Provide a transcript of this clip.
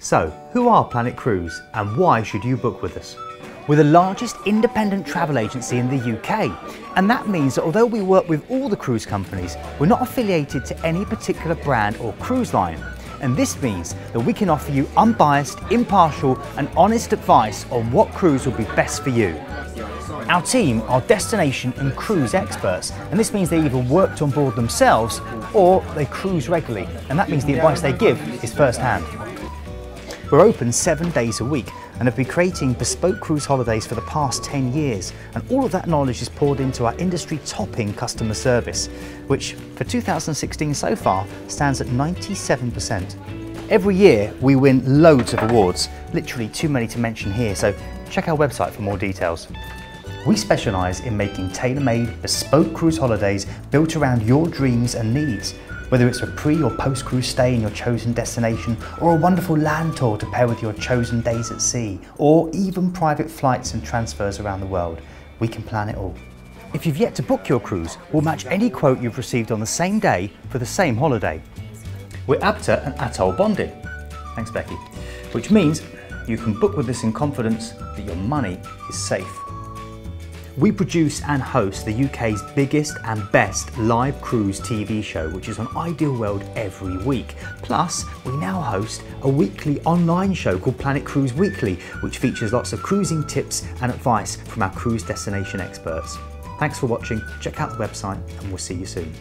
So, who are Planet Cruise and why should you book with us? We're the largest independent travel agency in the UK, and that means that although we work with all the cruise companies, we're not affiliated to any particular brand or cruise line. And this means that we can offer you unbiased, impartial, and honest advice on what cruise will be best for you. Our team are destination and cruise experts, and this means they either worked on board themselves or they cruise regularly, and that means the advice they give is first hand. We're open seven days a week and have been creating bespoke cruise holidays for the past 10 years. And all of that knowledge is poured into our industry topping customer service, which for 2016 so far stands at 97%. Every year we win loads of awards, literally too many to mention here, so check our website for more details. We specialise in making tailor-made, bespoke cruise holidays built around your dreams and needs. Whether it's a pre or post cruise stay in your chosen destination, or a wonderful land tour to pair with your chosen days at sea, or even private flights and transfers around the world, we can plan it all. If you've yet to book your cruise, we'll match any quote you've received on the same day for the same holiday. We're ABTA and ATOL bonded. Thanks, Becky. Which means you can book with us in confidence that your money is safe. We produce and host the UK's biggest and best live cruise TV show, which is on Ideal World every week. Plus, we now host a weekly online show called Planet Cruise Weekly, which features lots of cruising tips and advice from our cruise destination experts. Thanks for watching, check out the website, and we'll see you soon.